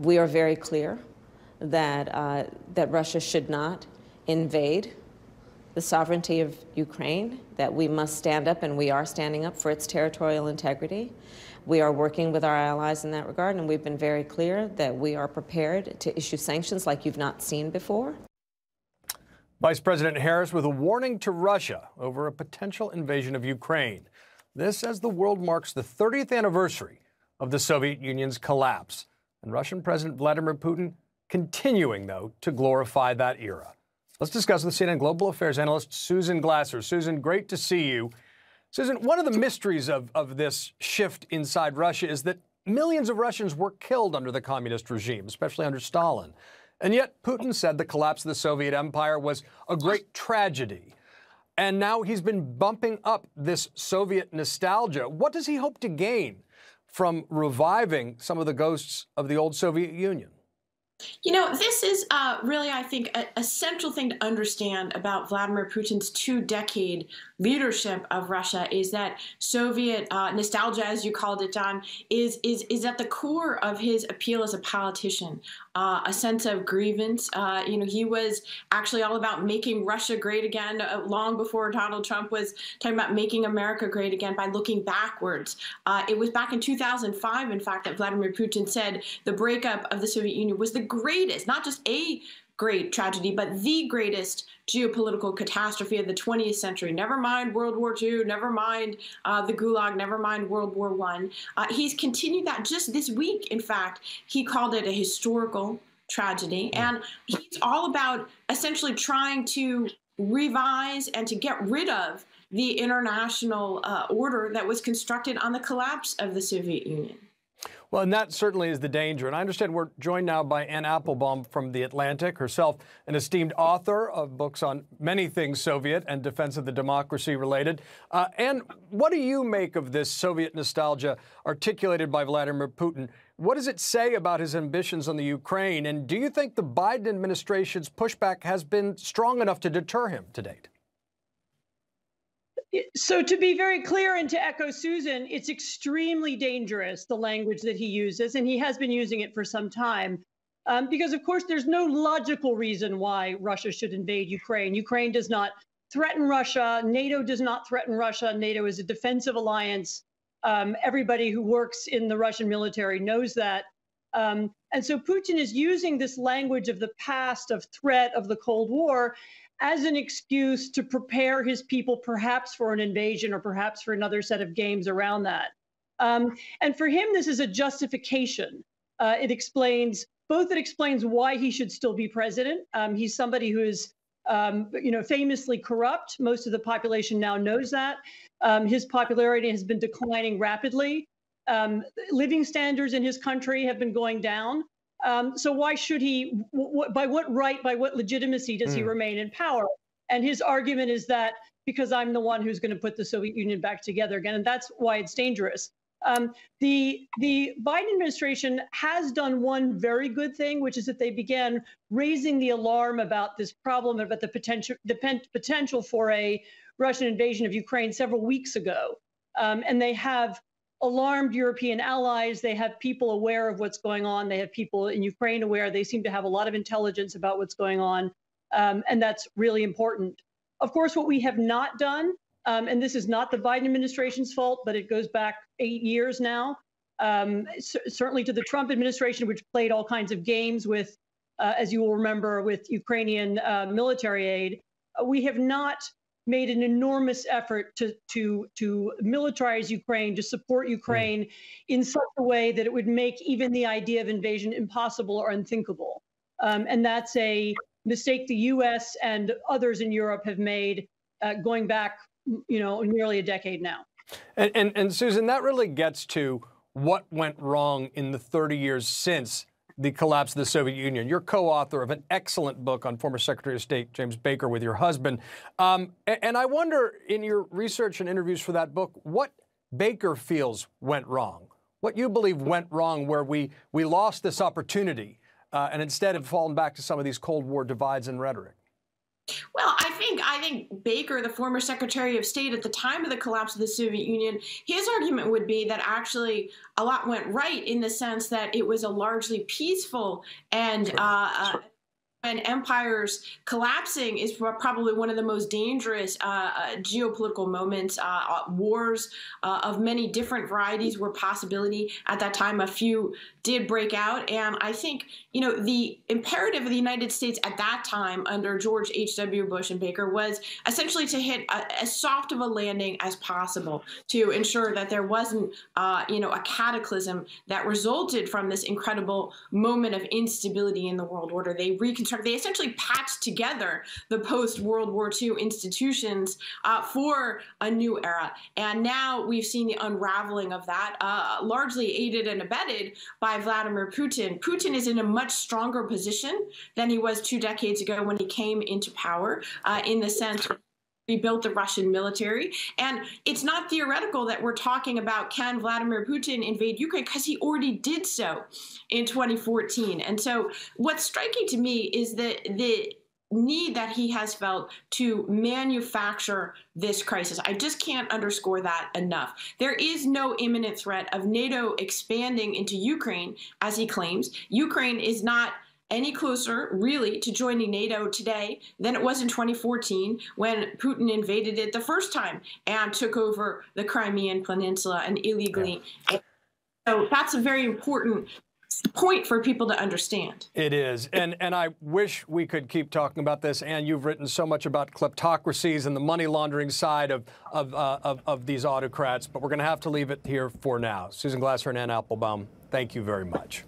We are very clear that, uh, that Russia should not invade the sovereignty of Ukraine, that we must stand up, and we are standing up for its territorial integrity. We are working with our allies in that regard, and we've been very clear that we are prepared to issue sanctions like you've not seen before. Vice President Harris with a warning to Russia over a potential invasion of Ukraine. This as the world marks the 30th anniversary of the Soviet Union's collapse, and Russian President Vladimir Putin continuing, though, to glorify that era. Let's discuss with CNN Global Affairs analyst Susan Glasser. Susan, great to see you. Susan, one of the mysteries of, of this shift inside Russia is that millions of Russians were killed under the communist regime, especially under Stalin. And yet, Putin said the collapse of the Soviet empire was a great tragedy. And now he's been bumping up this Soviet nostalgia. What does he hope to gain from reviving some of the ghosts of the old Soviet Union? You know, this is uh, really, I think, a, a, central thing to understand about Vladimir Putin's two decade leadership of Russia is that Soviet uh, nostalgia, as you called it, John, is, is, is at the core of his appeal as a politician. Uh, a sense of grievance. Uh, you know, he was actually all about making Russia great again uh, long before Donald Trump was talking about making America great again by looking backwards. Uh, it was back in 2005, in fact, that Vladimir Putin said the breakup of the Soviet Union was the greatest, not just a great tragedy, but the greatest geopolitical catastrophe of the 20th century. Never mind World War II, never mind uh, the Gulag, never mind World War I. Uh, he's continued that just this week, in fact. He called it a historical tragedy. And he's all about essentially trying to revise and to get rid of the international uh, order that was constructed on the collapse of the Soviet Union. Well, and that certainly is the danger. And I understand we're joined now by Anne Applebaum from The Atlantic, herself an esteemed author of books on many things Soviet and defense of the democracy related. Uh, and what do you make of this Soviet nostalgia articulated by Vladimir Putin? What does it say about his ambitions on the Ukraine? And do you think the Biden administration's pushback has been strong enough to deter him to date? So, to be very clear and to echo Susan, it's extremely dangerous, the language that he uses, and he has been using it for some time. Um, because, of course, there's no logical reason why Russia should invade Ukraine. Ukraine does not threaten Russia. NATO does not threaten Russia. NATO is a defensive alliance. Um, everybody who works in the Russian military knows that. Um, and so Putin is using this language of the past, of threat, of the Cold War, as an excuse to prepare his people perhaps for an invasion or perhaps for another set of games around that. Um, and for him, this is a justification. Uh, it explains both. It explains why he should still be president. Um, he's somebody who is, um, you know, famously corrupt. Most of the population now knows that. Um, his popularity has been declining rapidly. Um, living standards in his country have been going down. Um, so why should he? by what right? By what legitimacy does mm. he hmm. remain in power? And his argument is that because I'm the one who's going to put the Soviet Union back together again, and that's why it's dangerous. Um, the the Biden administration has done one very good thing, which is that they began raising the alarm about this problem, about the potential the potential for a Russian invasion of Ukraine several weeks ago, um, and they have alarmed European allies. They have people aware of what's going on. They have people in Ukraine aware. They seem to have a lot of intelligence about what's going on. Um, and that's really important. Of course, what we have not done, um, and this is not the Biden administration's fault, but it goes back eight years now, um, certainly to the Trump administration, which played all kinds of games with, uh, as you will remember, with Ukrainian uh, military aid. Uh, we have not made an enormous effort to to to militarize Ukraine, to support Ukraine mm. in such a way that it would make even the idea of invasion impossible or unthinkable. Um, and that's a mistake the U.S. and others in Europe have made, uh, going back, you know, nearly a decade now. And, and, and Susan, that really gets to what went wrong in the 30 years since the collapse of the Soviet Union. You're co-author of an excellent book on former Secretary of State James Baker with your husband. Um, and I wonder, in your research and interviews for that book, what Baker feels went wrong, what you believe went wrong where we, we lost this opportunity uh, and instead have fallen back to some of these Cold War divides and rhetoric. Well, I think I think Baker, the former Secretary of State at the time of the collapse of the Soviet Union, his argument would be that actually a lot went right in the sense that it was a largely peaceful and uh, uh, and empires collapsing is probably one of the most dangerous uh, uh, geopolitical moments. Uh, uh wars uh, of many different varieties were possibility at that time. A few did break out, and I think you know the imperative of the United States at that time under George H. W. Bush and Baker was essentially to hit a, as soft of a landing as possible to ensure that there wasn't uh, you know a cataclysm that resulted from this incredible moment of instability in the world order. They reconstructed they essentially patched together the post World War II institutions uh, for a new era. And now we've seen the unraveling of that, uh, largely aided and abetted by Vladimir Putin. Putin is in a much stronger position than he was two decades ago when he came into power, uh, in the sense rebuilt the Russian military. And it's not theoretical that we're talking about can Vladimir Putin invade Ukraine because he already did so in 2014. And so what's striking to me is that the need that he has felt to manufacture this crisis. I just can't underscore that enough. There is no imminent threat of NATO expanding into Ukraine, as he claims. Ukraine is not any closer, really, to joining NATO today than it was in 2014 when Putin invaded it the first time and took over the Crimean Peninsula and illegally. Yeah. So that's a very important point for people to understand. It is. And and I wish we could keep talking about this. And you've written so much about kleptocracies and the money laundering side of of, uh, of, of, these autocrats, but we're going to have to leave it here for now. Susan Glasser and Anne Applebaum, thank you very much.